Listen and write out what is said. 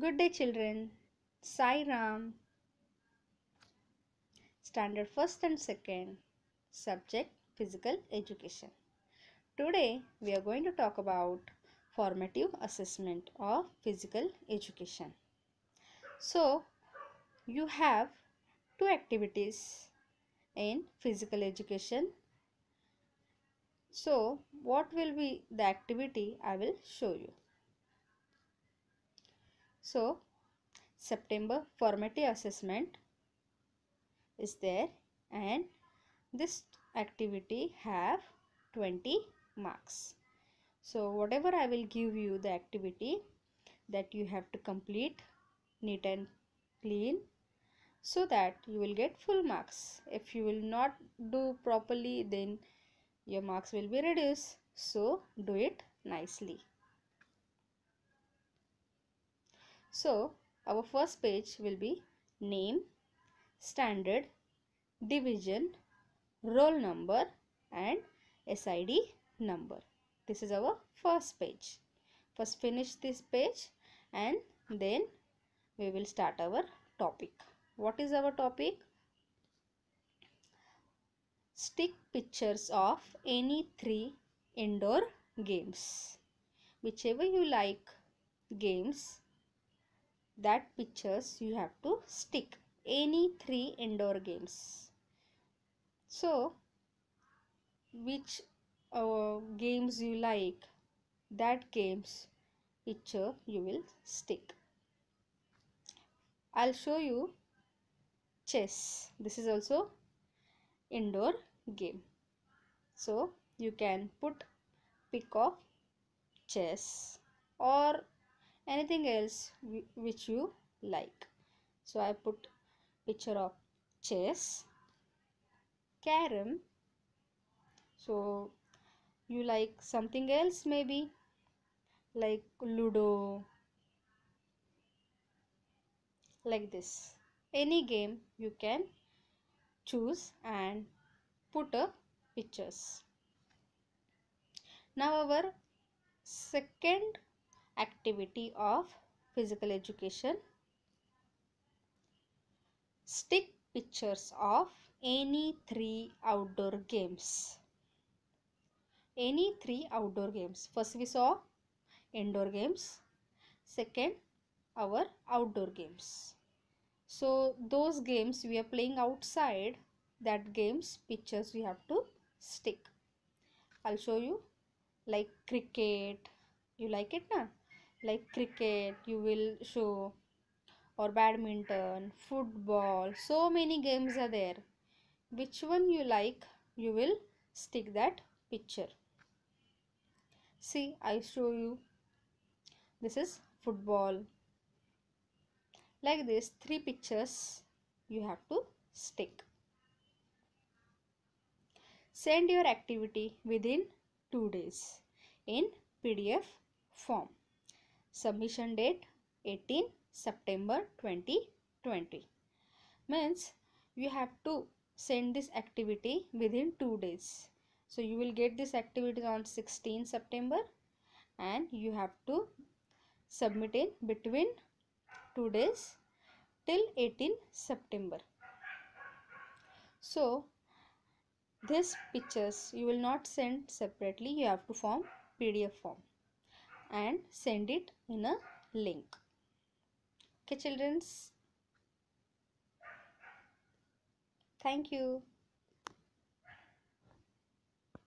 Good day, children. Sai Ram. Standard first and second. Subject Physical Education. Today we are going to talk about formative assessment of physical education. So, you have two activities in physical education. So, what will be the activity I will show you. So, September formative assessment is there and this activity have 20 marks. So, whatever I will give you the activity that you have to complete neat and clean so that you will get full marks. If you will not do properly then your marks will be reduced. So, do it nicely. So, our first page will be name, standard, division, roll number and SID number. This is our first page. First finish this page and then we will start our topic. What is our topic? Stick pictures of any three indoor games. Whichever you like games that pictures you have to stick. Any three indoor games. So which uh, games you like that games picture you will stick. I'll show you chess. This is also indoor game. So you can put pick of chess or anything else which you like? So i put picture of chess carom. So you like something else maybe? Like ludo? Like this. Any game you can choose and put a pictures. Now our second activity of physical education. Stick pictures of any three outdoor games. Any three outdoor games. First we saw indoor games. Second our outdoor games. So those games we are playing outside that games pictures we have to stick. I'll show you like cricket. You like it na? Like cricket you will show or badminton football so many games are there. Which one you like you will stick that picture. See i show you. This is football. Like this three pictures you have to stick. Send your activity within 2 days in pdf form submission date 18 September 2020 means you have to send this activity within 2 days. So you will get this activity on 16 September and you have to submit in between 2 days till 18 September. So this pictures you will not send separately you have to form pdf form and send it in a link. Okay childrens. Thank you